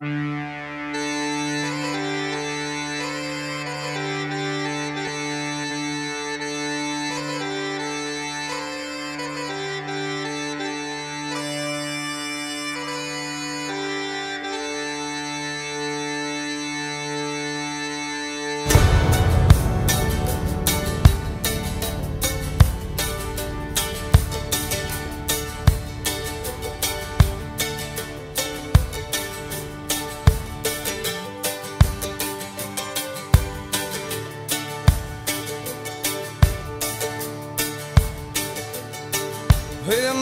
Well,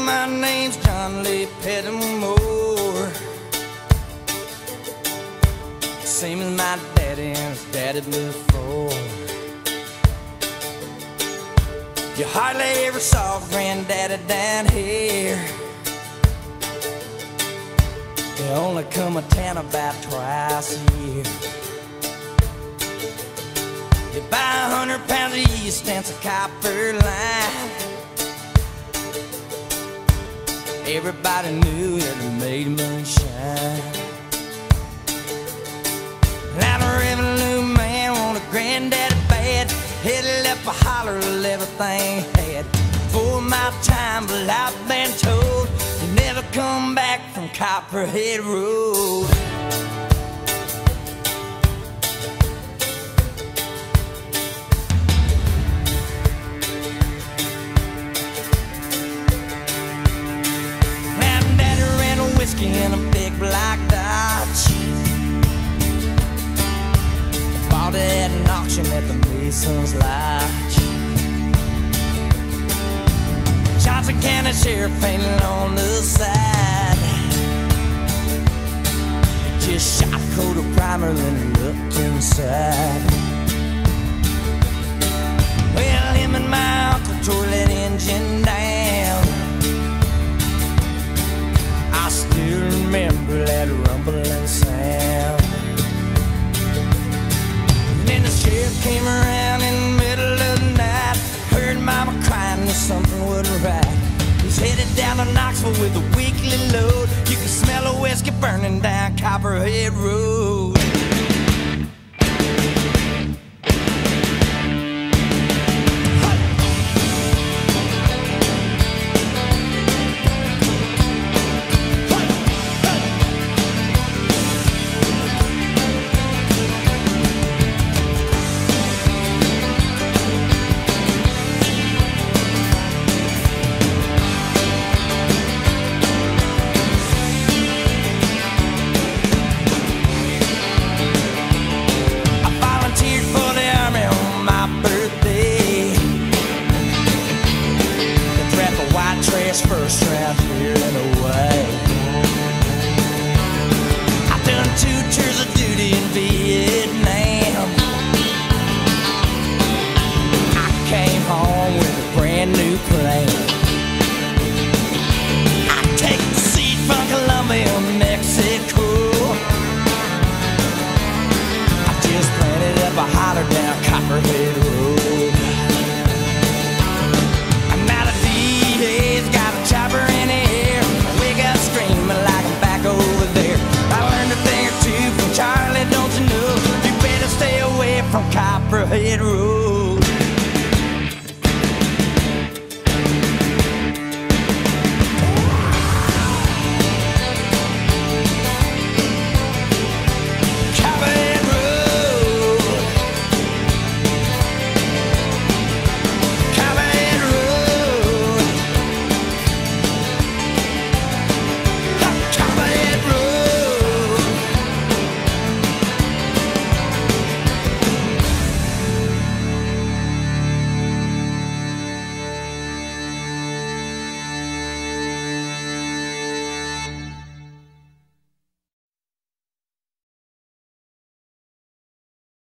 my name's John Lee Pettimore. Same as my daddy and his daddy before. You hardly ever saw granddaddy down here. They only come a town about twice a year. You buy a hundred pounds of yeast and a copper line. Everybody knew that it made moonshine. Now the revenue man want a granddaddy bad. Headed up a holler of everything had. For my time, but I've been told you never come back from Copperhead Road. Ran a whiskey in a big black Dodge. Bought it at an auction at the Mason's Lodge. Johnson County Sheriff painted on the side. Just shot a coat of primer, then looked inside. Well, him and my uncle tore that engine down. Knoxville with a weekly load. You can smell a whiskey burning down Copperhead Road. Trash first round here and away. I